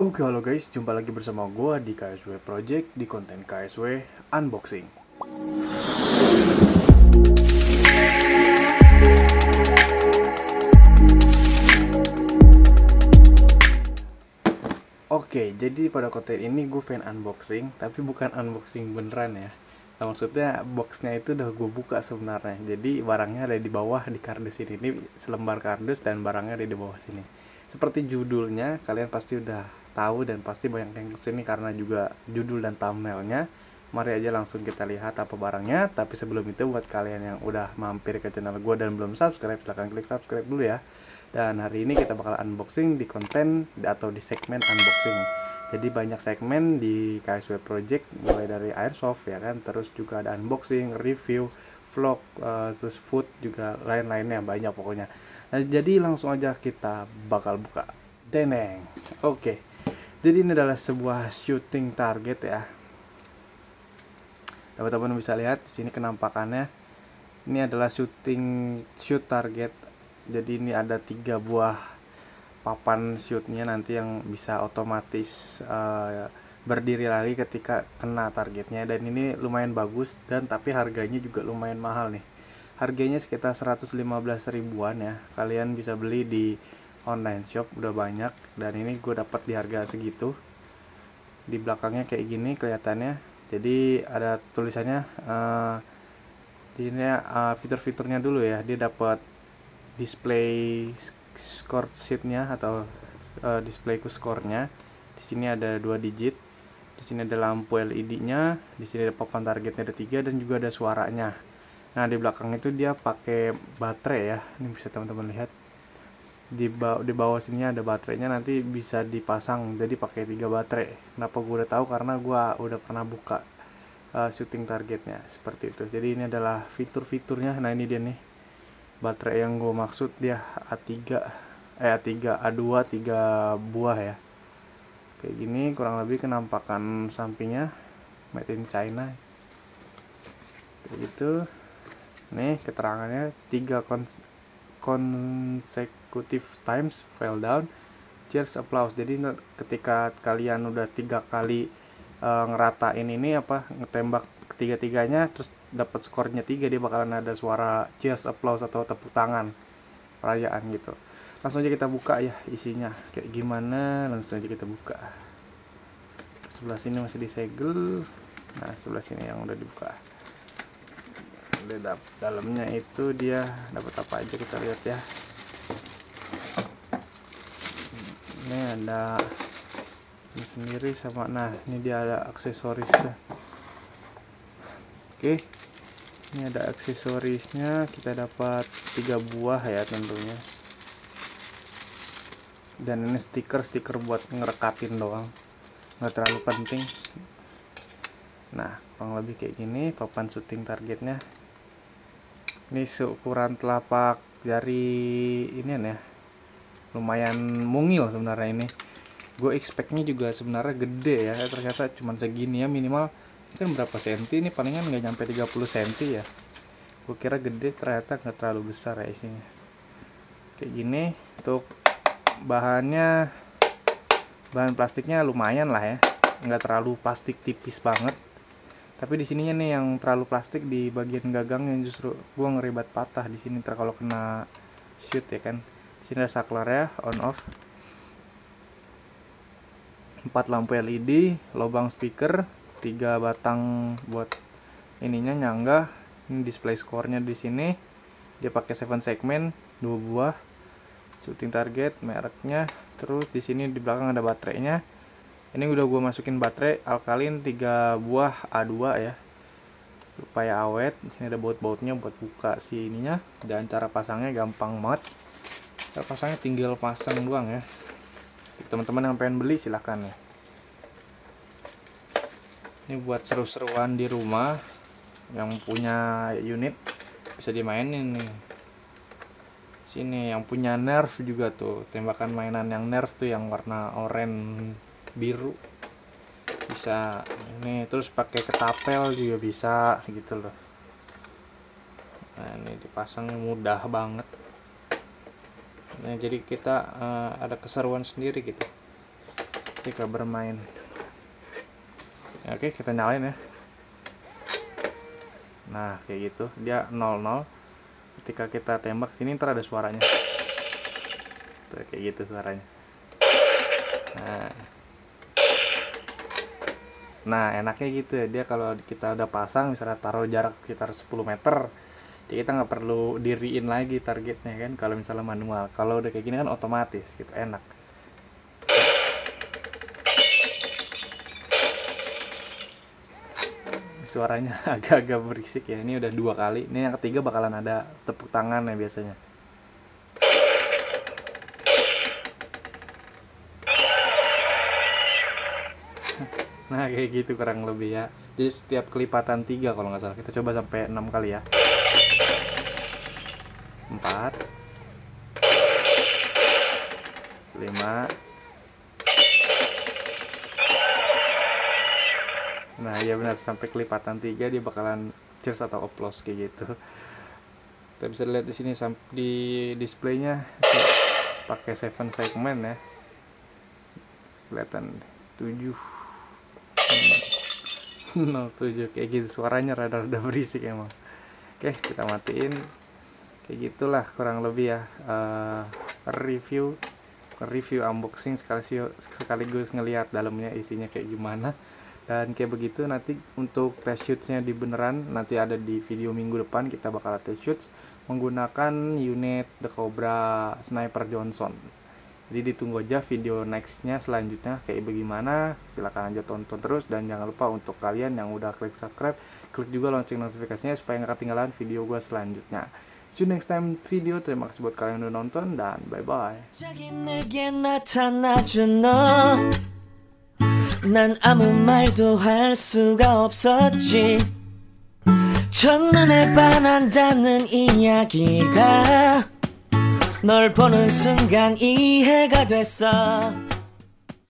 Oke halo guys, jumpa lagi bersama gue di KSW Project di konten KSW Unboxing. Oke, jadi pada konten ini gue pengen unboxing, tapi bukan unboxing beneran ya. Nah, Maksudnya boxnya itu udah gue buka sebenarnya. Jadi barangnya ada di bawah di kardus ini Ini selembar kardus dan barangnya ada di bawah sini. Seperti judulnya, kalian pasti udah tahu dan pasti banyak yang ke sini karena juga judul dan thumbnailnya. Mari aja langsung kita lihat apa barangnya. Tapi sebelum itu buat kalian yang udah mampir ke channel gue dan belum subscribe silahkan klik subscribe dulu ya. Dan hari ini kita bakal unboxing di konten atau di segmen unboxing. Jadi banyak segmen di KSW Project mulai dari airsoft ya kan? Terus juga ada unboxing review vlog uh, terus food juga lain-lainnya banyak pokoknya. Nah, jadi langsung aja kita bakal buka. Deneng. Oke. okay. Jadi ini adalah sebuah shooting target ya. Teman-teman bisa lihat di sini kenampakannya. Ini adalah shooting shoot target. Jadi ini ada tiga buah papan shootnya nanti yang bisa otomatis uh, berdiri lagi ketika kena targetnya. Dan ini lumayan bagus dan tapi harganya juga lumayan mahal nih. Harganya sekitar 115 ribuan ya. Kalian bisa beli di online shop udah banyak dan ini gue dapat di harga segitu. Di belakangnya kayak gini kelihatannya. Jadi ada tulisannya uh, ini uh, fitur-fiturnya dulu ya. Dia dapat display score sheetnya atau uh, display skornya di sini ada dua digit di sini ada lampu LED-nya di sini ada papan targetnya ada tiga dan juga ada suaranya. Nah di belakang itu dia pakai baterai ya. Ini bisa teman-teman lihat di bawah di bawah sini ada baterainya nanti bisa dipasang. Jadi pakai tiga baterai. Kenapa gue udah tahu? Karena gue udah pernah buka uh, shooting targetnya seperti itu. Jadi ini adalah fitur-fiturnya. Nah ini dia nih. Baterai yang gue maksud dia A3 eh A3 A2 tiga buah ya. Kayak gini kurang lebih kenampakan sampingnya. Made in China. Kayak gitu. Nih keterangannya tiga consecutive times fell down cheers applause. Jadi ketika kalian udah tiga kali uh, ngeratain ini apa ngetembak ketiga-tiganya terus dapat skornya tiga dia bakalan ada suara cheers applause atau tepuk tangan perayaan gitu. Langsung aja kita buka ya isinya kayak gimana langsung aja kita buka. Sebelah sini masih disegel. Nah sebelah sini yang udah dibuka di dalamnya itu dia dapat apa aja kita lihat ya. Ini ada ini sendiri sama nah ini dia ada aksesorisnya. Oke ini ada aksesorisnya. Kita dapat tiga buah ya tentunya. Dan ini stiker stiker buat ngerekatin doang. Nggak terlalu penting. Nah kurang lebih kayak gini papan syuting targetnya ini seukuran telapak jari ini ya. Lumayan mungil sebenarnya ini. Gue expectnya juga sebenarnya gede ya. Ternyata cuma segini ya minimal. Ini kan berapa senti ini palingan nggak nyampe 30 senti ya. Gue kira gede ternyata nggak terlalu besar ya isinya. Kayak gini untuk bahannya bahan plastiknya lumayan lah ya. Nggak terlalu plastik tipis banget tapi di sininya nih yang terlalu plastik di bagian gagang yang justru gua ngeribat patah di sini ter kalau kena shoot ya kan. Sini ada saklar ya on off. Empat lampu LED lubang speaker tiga batang buat ininya nyangga. Ini display skornya di sini. Dia pakai 7 segmen dua buah. Shooting target mereknya. Terus di sini di belakang ada baterainya ini udah gue masukin baterai alkalin 3 buah A2 ya. Supaya awet di sini ada baut-bautnya buat buka si ininya. Dan cara pasangnya gampang banget. Cara pasangnya tinggal pasang doang ya. Teman-teman yang pengen beli silahkan ya. Ini buat seru-seruan di rumah. Yang punya unit bisa dimainin nih. Sini yang punya nerf juga tuh. Tembakan mainan yang nerf tuh yang warna oranye biru. Bisa ini terus pakai ketapel juga bisa gitu loh. Nah ini dipasang mudah banget. Nah jadi kita uh, ada keseruan sendiri gitu. Ketika bermain. Oke kita nyalain ya. Nah kayak gitu. Dia 00 ketika kita tembak sini ntar ada suaranya. Tuh, kayak gitu suaranya. Nah nah enaknya gitu ya dia kalau kita udah pasang misalnya taruh jarak sekitar 10 meter jadi kita nggak perlu diriin lagi targetnya kan kalau misalnya manual. Kalau udah kayak gini kan otomatis gitu enak. Suaranya agak-agak berisik ya ini udah dua kali ini yang ketiga bakalan ada tepuk tangan ya biasanya nah kayak gitu kurang lebih ya. Jadi setiap kelipatan tiga kalau nggak salah. Kita coba sampai enam kali ya. Empat. Lima. Nah ya benar. Sampai kelipatan tiga dia bakalan cheers atau applause kayak gitu. Kita bisa lihat di sini di displaynya pakai seven segment ya. Kelihatan tujuh 07 kayak gitu suaranya rada-rada berisik emang. Oke kita matiin. Kayak gitulah kurang lebih ya uh, review review unboxing sekaligus sekaligus ngelihat dalamnya isinya kayak gimana. Dan kayak begitu nanti untuk test shootsnya di beneran nanti ada di video minggu depan kita bakal test shoots menggunakan unit The Cobra Sniper Johnson jadi ditunggu aja video nextnya selanjutnya kayak bagaimana. Silahkan aja tonton terus dan jangan lupa untuk kalian yang udah klik subscribe klik juga lonceng notifikasinya supaya nggak ketinggalan video gue selanjutnya. See you next time video. Terima kasih buat kalian yang udah nonton dan bye bye 널 보는 순간 이해가 됐어